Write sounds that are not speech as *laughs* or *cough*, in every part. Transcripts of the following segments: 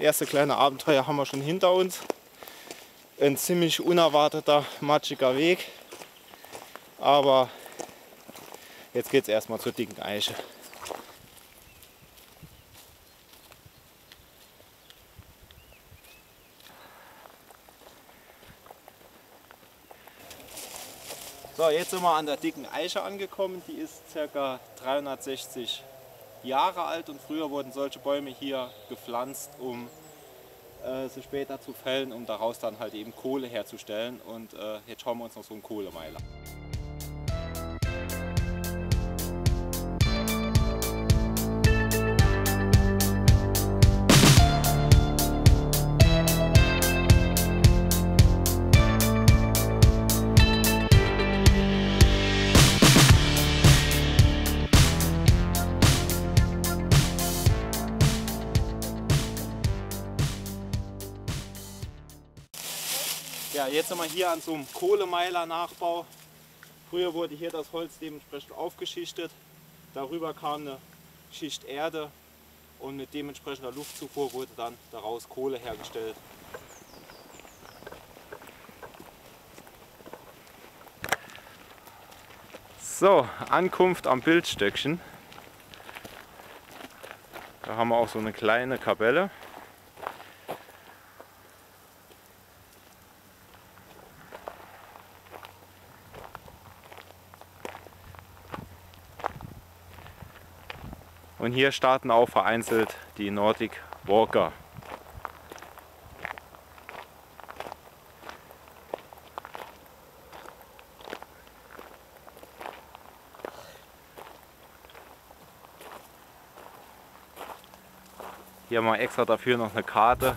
erste kleine Abenteuer haben wir schon hinter uns. Ein ziemlich unerwarteter, matschiger Weg. Aber jetzt geht es erstmal zur dicken Eiche. So, jetzt sind wir an der dicken Eiche angekommen. Die ist ca. 360 Jahre alt und früher wurden solche Bäume hier gepflanzt, um äh, sie später zu fällen, um daraus dann halt eben Kohle herzustellen. Und äh, jetzt schauen wir uns noch so einen Kohlemeiler an. Jetzt sind wir hier an so einem Kohlemeiler-Nachbau. Früher wurde hier das Holz dementsprechend aufgeschichtet. Darüber kam eine Schicht Erde und mit dementsprechender Luftzufuhr wurde dann daraus Kohle hergestellt. So, Ankunft am Bildstöckchen. Da haben wir auch so eine kleine Kapelle. Und hier starten auch vereinzelt die Nordic Walker. Hier haben wir extra dafür noch eine Karte.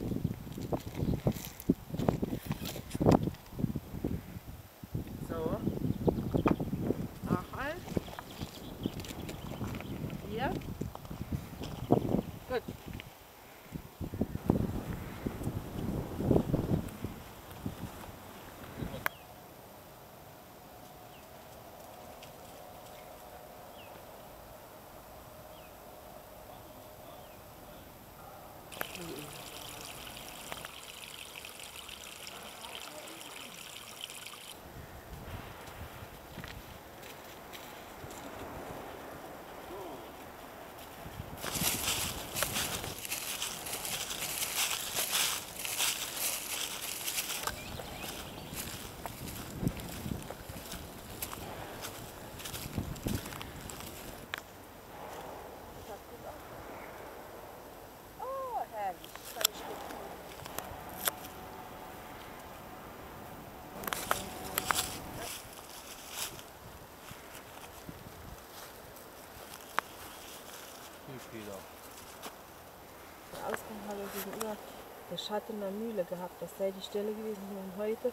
Schatten der Mühle gehabt. Das sei die Stelle gewesen, man heute.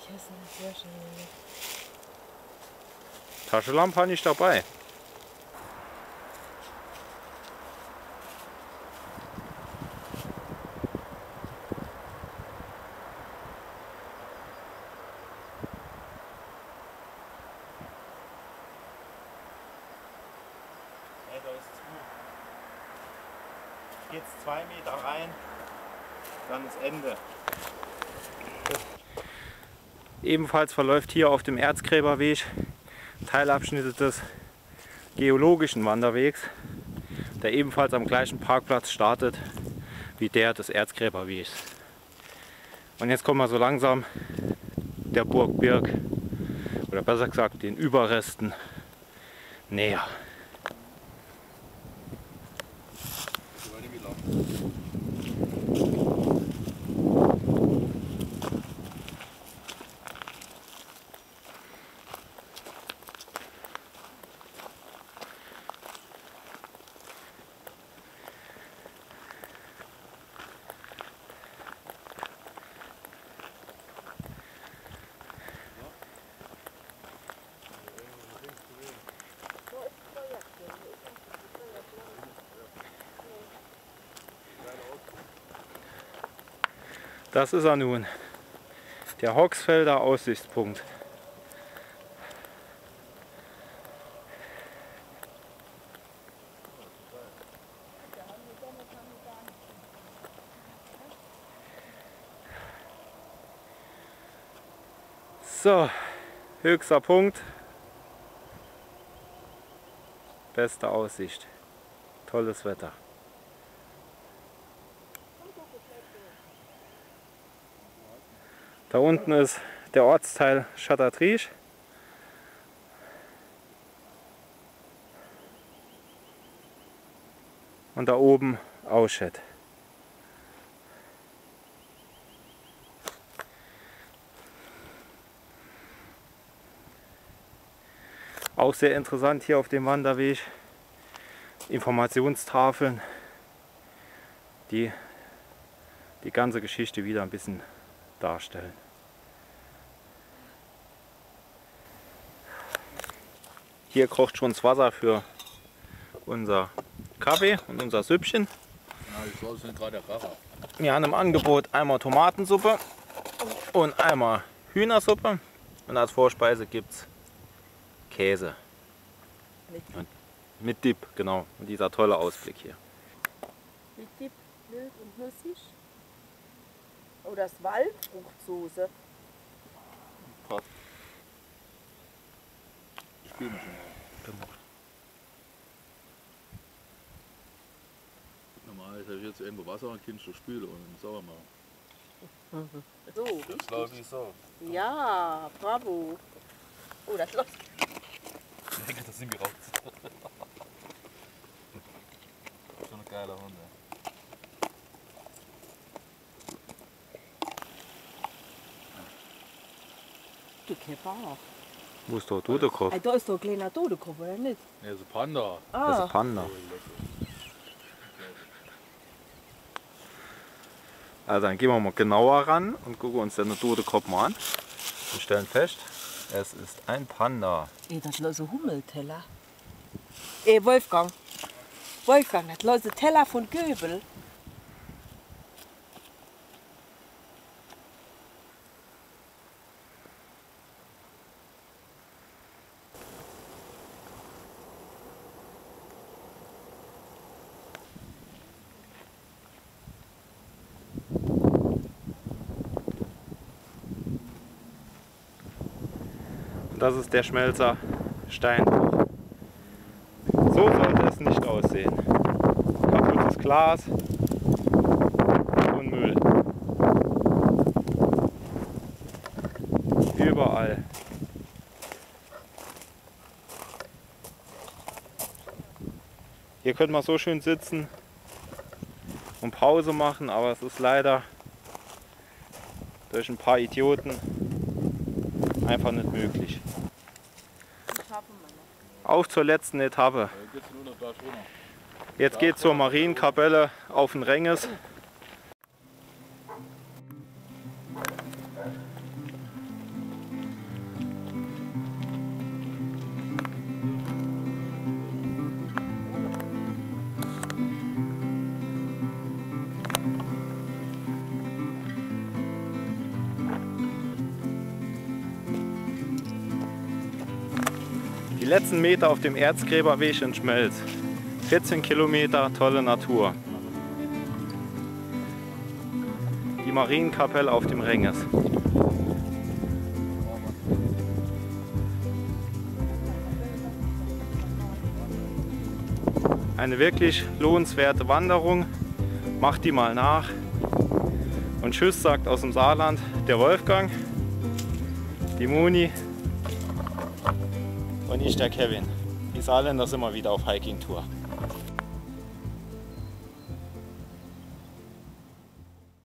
Ich weiß nicht, schön. Taschenlampe habe ich dabei. geht es zwei Meter rein, dann ist Ende. Ebenfalls verläuft hier auf dem Erzgräberweg Teilabschnitte des geologischen Wanderwegs, der ebenfalls am gleichen Parkplatz startet wie der des Erzgräberwegs. Und jetzt kommen wir so langsam der Burg Birk, oder besser gesagt den Überresten, näher. Das ist er nun, der Hoxfelder Aussichtspunkt. So, höchster Punkt. Beste Aussicht. Tolles Wetter. Da unten ist der Ortsteil Chatatriche. Und da oben Auschet. Auch sehr interessant hier auf dem Wanderweg. Informationstafeln, die die ganze Geschichte wieder ein bisschen darstellen. Hier kocht schon das Wasser für unser Kaffee und unser Süppchen. Wir haben im Angebot einmal Tomatensuppe und einmal Hühnersuppe. Und als Vorspeise gibt es Käse. Mit Und mit Dip, genau. Und dieser tolle Ausblick hier. Mit Dip, wild und nussig. Oh, das Waldfruchtsoße. Normal habe ich jetzt irgendwo Wasser und Kind zu spülen und sauber machen. So, Das glaube ich so. Ja, bravo. Oh, das läuft. Ich *laughs* denke, das sind wir raus. *laughs* Schon ein geiler Hund. ey. Du Kebab. Wo ist der Dudekopf? Ey, da ist doch ein kleiner Todekopf, oder nicht? Nee, so Panda. Das ist Ah, ein Panda. Also dann gehen wir mal genauer ran und gucken uns den Dudekopf mal an. Und stellen fest, es ist ein Panda. ey, das ist ein Hummelteller. Ey, Wolfgang. Wolfgang, das ist ein Teller von Göbel. Das ist der Schmelzer Steinbruch. So sollte es nicht aussehen. Kaputtes Glas und Müll. Überall. Hier könnte man so schön sitzen und Pause machen, aber es ist leider durch ein paar Idioten einfach nicht möglich. Auf zur letzten Etappe. Jetzt geht zur Marienkapelle auf den Renges. Die letzten Meter auf dem Erzgräberweg in Schmelz. 14 Kilometer, tolle Natur. Marienkapelle auf dem Renges. Eine wirklich lohnenswerte Wanderung. Macht die mal nach. Und Tschüss sagt aus dem Saarland der Wolfgang, die Moni und ich der Kevin. Die Saarländer sind mal wieder auf Hiking-Tour.